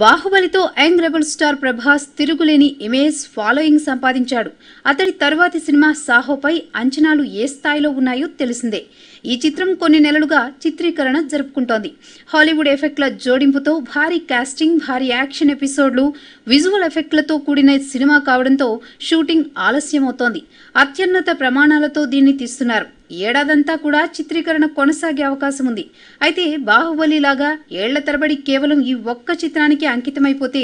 బాహుబలితో young rebel star Prabhas తిరుగులేని image following సంపాదించాడు. అతడి తర్వాతి సినిమా సాహోపై అంచనాలు ఏ స్థాయిలో ఉన్నాయో తెలిసిందే. ఈ చిత్రం కొన్ని నెలలుగా చిత్రీకరణ జరుపుకుంటోంది. హాలీవుడ్ ఎఫెక్ట్ల జోడింపుతో భారీ కాస్టింగ్ భారీ యాక్షన్ ఎపిసోడ్లు విజువల్ ఎఫెక్ట్లతో కూడిన సినిమా కావడంతో షూటింగ్ ఆలస్యమవుతోంది. అత్యున్నత ప్రమాణాలతో దీన్ని తీస్తున్నారు. ఏడాదంతా కూడా చిత్రీకరణ కొనసాగే అవకాశం ఉంది అయితే బాహుబలి లాగా ఏళ్ళ తరబడి కేవలం ఈ ఒక్క చిత్రానికి అంకితమైపోతే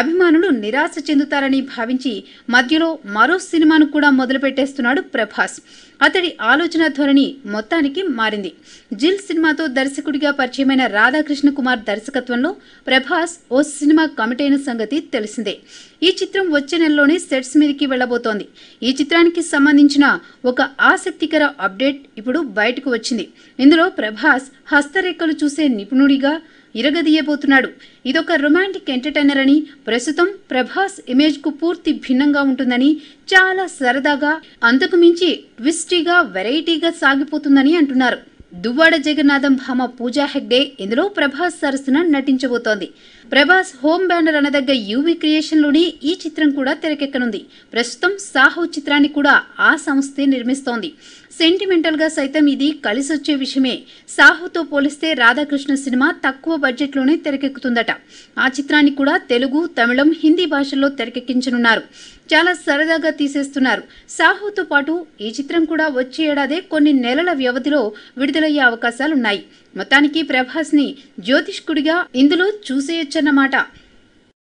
అభిమానులు నిరాశ చెందుతారని భావించి మధ్యలో మరో సినిమాను కూడా మొదలుపెట్టేస్తున్నాడు ప్రభాస్. అతడి ఆలోచన ధోరణి మొత్తానికి మారింది. జిల్ సినిమాతో దర్శకుడిగా పరిచయమైన రాధాకృష్ణ కుమార్ దర్శకత్వంలో ప్రభాస్ ఓ సినిమా కమిట్ అయిన సంగతి తెలిసిందే. ఈ చిత్రం వచ్చే నెలలోనే సెట్స్ మీదకి వెళ్ళబోతోంది ఈ చిత్రానికి సంబంధించిన ఒక ఆసక్తికర అప్డేట్ ఇప్పుడు బయటకు వచ్చింది. ఇందులో ప్రభాస్ హస్తరేఖలు చూసే నిపుణుడిగా ఇరగదీయబోతున్నాడు. ఇదొక రొమాంటిక్ ఎంటర్టైనర్ అని ప్రస్తుతం ప్రభాస్ ఇమేజ్కు పూర్తి భిన్నంగా ఉంటుందని చాలా సరదాగా అంతకుమించి ట్విస్టీగా వెరైటీగా సాగిపోతుందని అంటున్నారు. దువ్వాడ జగన్నాథం భామ పూజా హెగ్డే ఇందులో ప్రభాస్ సరసన నటించబోతోంది. ప్రభాస్ హోమ్ బ్యానర్ అనదగ్గ యూవీ క్రియేషన్లోనే ఈ చిత్రం కూడా తెరకెక్కనుంది. ప్రస్తుతం సాహో చిత్రాన్ని కూడా ఆ సంస్థే నిర్మిస్తోంది. సెంటిమెంటల్గా సైతం ఇది కలిసొచ్చే విషయమే. సాహుతో పోలిస్తే రాధాకృష్ణ సినిమా తక్కువ బడ్జెట్లోనే తెరకెక్కుతుందట. ఆ చిత్రాన్ని కూడా తెలుగు తమిళం హిందీ భాషల్లో తెరకెక్కించనున్నారు. చాలా సరదాగా తీసేస్తున్నారు. సాహోతో పాటు ఈ చిత్రం కూడా వచ్చే ఏడాదే కొన్ని నెలల వ్యవధిలో విడుదలయ్యే అవకాశాలున్నాయి. మొత్తానికి ప్రభాస్ని జ్యోతిష్కుడిగా ఇందులో చూసేయొచ్చన్నమాట.